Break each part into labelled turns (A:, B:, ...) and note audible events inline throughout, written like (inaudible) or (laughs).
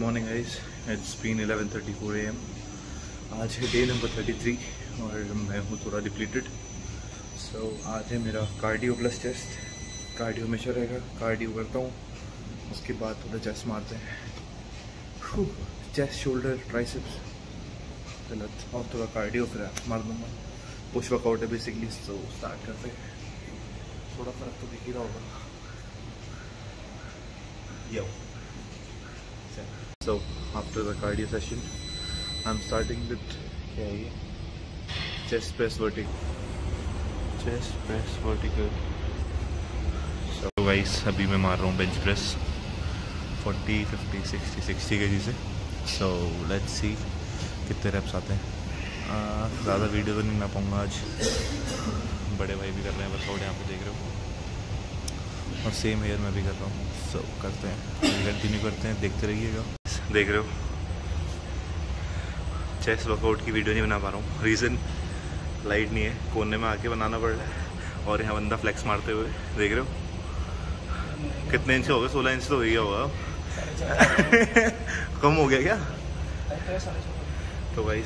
A: Morning guys it's been 11:34 AM आज है day number 33 और मैं हूँ थोड़ा डिप्लीटेड सो so, आज है मेरा कार्डियो प्लस चेस्ट कार्डियो हमेशा रहेगा. कार्डियो करता हूँ. उसके बाद थोड़ा चेस्ट मारते हैं. चेस्ट शोल्डर ट्राइसेप्स गलत. और थोड़ा कार्डियो फिर मार दूँगा. पुश वर्कआउट है बेसिकली तो स्टार्ट करते हैं. थोड़ा फ़र्क तो दिख ही रहा होगा. Yo. So after the cardio session, I'm starting with क्या है chest press vertical. Chest press vertical. So guys अभी मैं मार रहा हूँ bench press 40, 50, 60, 60 के से So let's see कितने reps आते हैं ज़्यादा वीडियो तो नहीं बना पाऊँगा आज बड़े भाई भी कर रहे हैं वर्कआउट यहाँ पे देख रहे हो और सेम हेयर मैं भी कर रहा हूँ। सो so, करते हैं। कंटिन्यू करते हैं। देखते रहिएगा। देख रहे हो? चेस्ट वर्कआउट की वीडियो नहीं बना पा रहा हूँ। रीज़न लाइट नहीं है। कोने में आके बनाना पड़ रहा है। और यहाँ बंदा फ्लैक्स मारते हुए। देख रहे हो? कितने इंच हो गए? सोलह इंच तो हो गया होगा। कम हो गया क्या? तो भाई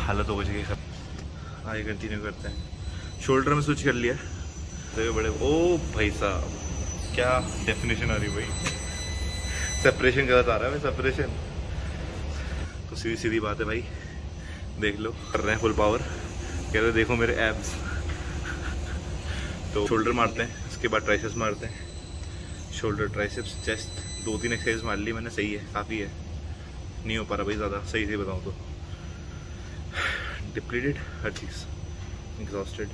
A: हालत हो गई। आगे कंटिन्यू करते हैं। शोल्डर में स्विच कर लिया। तो बड़े, ओ भाई साहब, क्या डेफिनेशन आ रही भाई? सेपरेशन गलत आ रहा है भाई सेपरेशन तो सीधी सीधी बात है भाई, देख लो, कर रहे हैं फुल पावर कह रहे देखो मेरे एब्स तो शोल्डर मारते हैं, उसके बाद ट्राइसेप्स मारते हैं। शोल्डर ट्राइसेप्स चेस्ट दो तीन एक्सरसाइज मार ली मैंने, सही है, काफ़ी है। नहीं हो पा रहा भाई ज़्यादा, सही से बताऊँ तो। डिप्लीटेड हर चीज़। एग्जॉस्टेड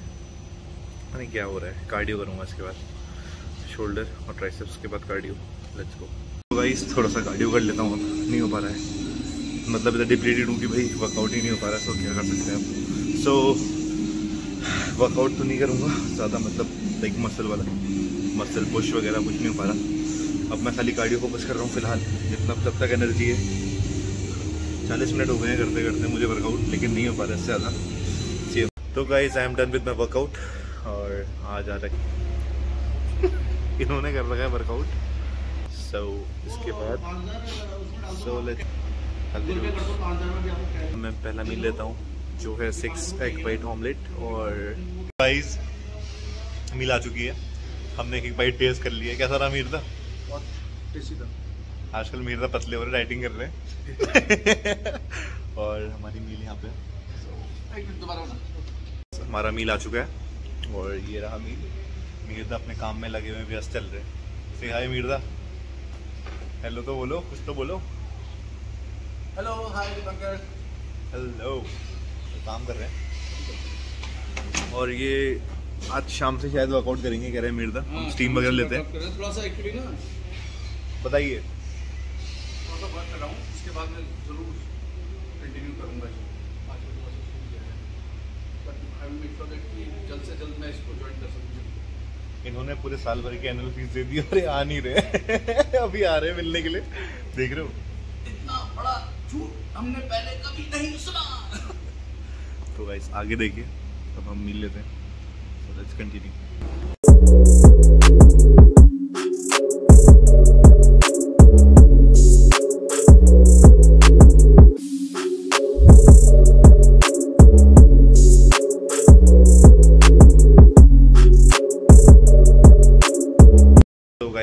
A: पता नहीं क्या हो रहा है। कार्डियो करूँगा इसके बाद। शोल्डर और ट्राइसेप्स के बाद कार्डियो लेट्स गो तो गाइस थोड़ा सा कार्डियो कर लेता हूँ। नहीं हो पा रहा है। मतलब इधर डिप्लीटेड हूँ कि भाई वर्कआउट ही नहीं हो पा रहा है सो क्या कर सकते हैं आप? सो वर्कआउट तो नहीं करूँगा। ज़्यादा मतलब लाइक मसल वाला। मसल पुश वगैरह कुछ नहीं हो पा रहा। अब मैं खाली कार्डियो फोकस कर रहा हूँ फ़िलहाल। जितना तब तक एनर्जी है। चालीस मिनट हो गए हैं करते करते मुझे वर्कआउट लेकिन नहीं हो पा रहा इससे ज़्यादा। तो guys I am done with my workout और आज आ रहा (laughs) इन्होंने कर रखा है वर्कआउट सो so, इसके बाद सो लेट मैं पहला मील लेता हूँ जो है सिक्स एग वाइट ऑमलेट और राइस मील आ चुकी है। हमने एक बाइट टेस्ट कर लिया कैसा रहा मीर था। आजकल मीर था पतले हो रहे डाइटिंग कर रहे हैं। (laughs) और हमारी मील यहाँ पे। हमारा मील आ चुका है। और ये रहा मीर। मीरदा अपने काम में लगे हुए व्यस्त चल रहे से हाय मीरदा। हेलो तो बोलो कुछ तो बोलो।
B: हेलो हाय दीपंकर
A: हेलो तो काम कर रहे हैं। और ये आज शाम से शायद वर्कआउट करेंगे कह रहे हैं मीरदा। हम स्टीम हाँ, वगैरह लेते हैं।
B: थोड़ा सा एक्चुअली ना।
A: बताइए।
B: थोड़ा सा वर्क कर रहा हूँ उसके बाद मैं ज़रूर कंटिन्यू करूँगा। जल्द से मैं इसको ज्वाइन कर सकूँ?
A: इन्होंने पूरे साल भर की एनुअल फ़ीस दे दी और आ नहीं रहे। (laughs) अभी आ रहे मिलने के लिए। देख रहे हो?
B: इतना बड़ा झूठ हमने पहले कभी नहीं सुना। (laughs)
A: तो गाइस आगे देखिए। अब हम मिल लेते हैं। So let's continue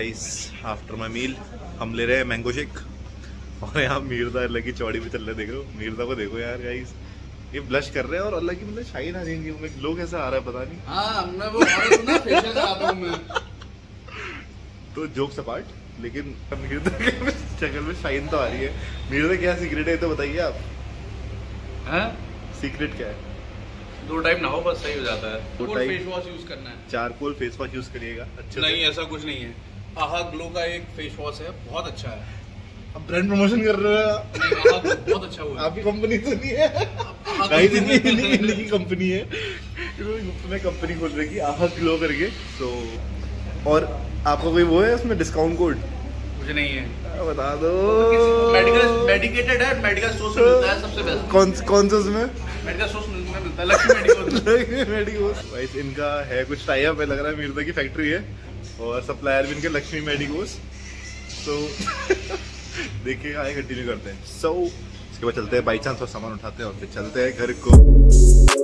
A: guys after my meal हम ले रहे हैं मैंगो शेक और यहाँ मीरदा लगी चौड़ी पे चल रहे देख रहे हो? मीरदा को देखो यार गाइस ये ब्लश कर रहे हैं और अल्लाह की मतलब शाइन आ जाएँगी उनमें। ग्लो कैसा आ रहा है पता नहीं.
B: हाँ मैं वो ना फेशियल कराता हूँ मैं
A: तो जोक सपाट लेकिन मीरदा के शक्ल में शाइन तो आ रही है। मीरदा क्या सीक्रेट है तो बताइए आप?
B: हैं?
A: सीक्रेट क्या है?
B: दो टाइम नहाओ बस सही हो जाता है। दो फेस वॉश यूज़ करना है।
A: चारकोल फेस वॉश यूज़ करिएगा
B: अच्छा नहीं ऐसा कुछ नहीं है। आहा ग्लो का एक फेस वॉश है बहुत अच्छा है।
A: अब ब्रांड प्रमोशन कर रहे
B: हो? बहुत अच्छा हुआ
A: आपकी कंपनी तो नहीं है। गाइस इनकी इनकी कंपनी है। इन्होंने कंपनी खोल रखी आहा ग्लो करके। तो और आपका कोई वो है उसमें डिस्काउंट कोड
B: मुझे नहीं है।
A: बता दो।
B: मेडिकल मेडिकेटेड है मेडिकल सोर्स मिलता है सबसे बेस्ट
A: कौन कौन सा उसमें?
B: मेडिकल सोर्स मिलता है लक्ष्मी मेडिकल
A: मेडिकोस भाई इनका है कुछ टाई अप है लग रहा है मीरदा की फैक्ट्री है। और सप्लायर भी इनके लक्ष्मी मेडिकोस। तो देखिए आए कंटिन्यू करते हैं। सो so, इसके बाद चलते हैं बाई चांस और सामान उठाते हैं और फिर चलते हैं घर को।